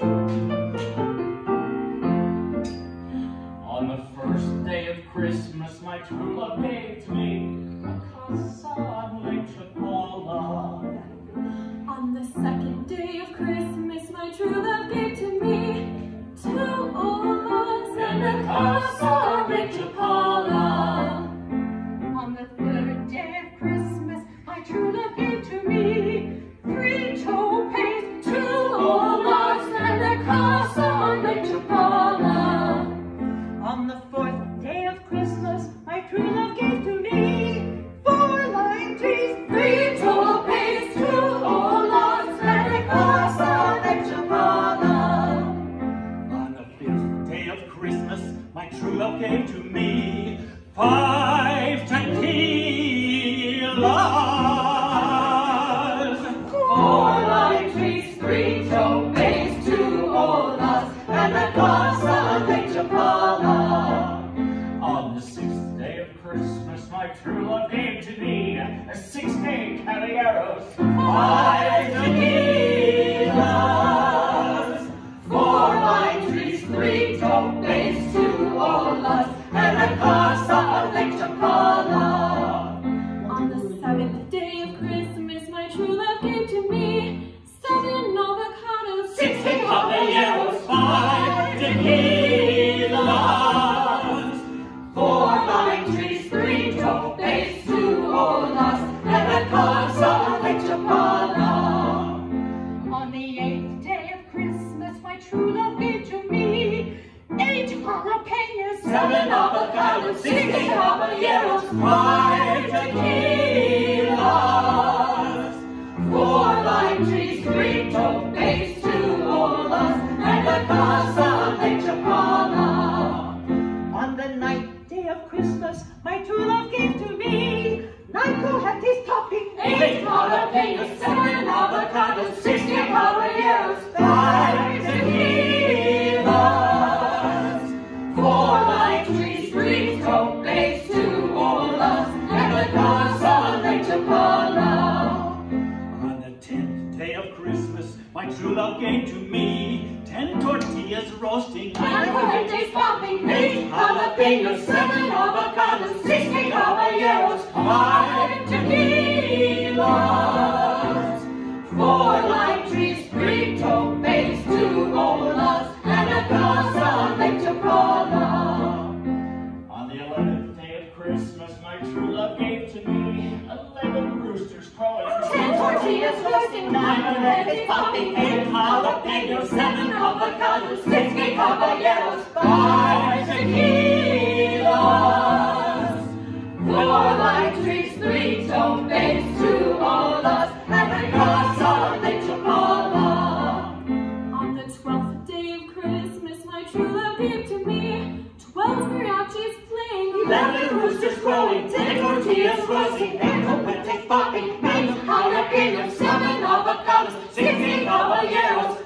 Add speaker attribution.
Speaker 1: On the first day of Christmas, my true love gave to me a casa on Lake Chapala.
Speaker 2: On the second day of Christmas, my true love gave to me two olas and a casa on Lake Chapala.
Speaker 3: On the third day of Christmas, my true love of Christmas, my true love gave to me
Speaker 1: five tequilas.
Speaker 2: Four lime trees, three topes, two olas and a on Lake Chapala.
Speaker 1: On the sixth day of Christmas, my true love gave to me sixteen caballeros, five
Speaker 2: Seven avocados,
Speaker 1: sixteen caballeros, Five tequilas.
Speaker 2: Four lime trees, three topes,
Speaker 3: day of Christmas, my true love gave to me nine cohetes topping,
Speaker 2: Eight jalapenos, seven avocados, sixteen caballeros, five tequilas. Four lime trees, three topes,
Speaker 1: oh, Christmas, my true love gave to me ten tortillas roasting.
Speaker 2: Nine cohetes popping, eight jalapenos, seven avocados, sixteen caballeros, five tequilas. Four lime trees, three topes, two olas, and a casa Chapala.
Speaker 1: On the eleventh day of Christmas, my true love gave to me eleven roosters crowing.
Speaker 2: Ten tortillas roasting, nine cohetes popping, eight jalapenos, seven avocados, sixteen caballeros, five tequilas. Four lime trees, three topes, two olas, and a casa Lake Chapala. On the twelfth day of Christmas, my true love gave to me twelve mariachis playing,
Speaker 1: Eleven roosters crowing, ten tortillas roasting,
Speaker 2: cohetes popping, eight jalapenos, seven avocados, sixteen caballeros,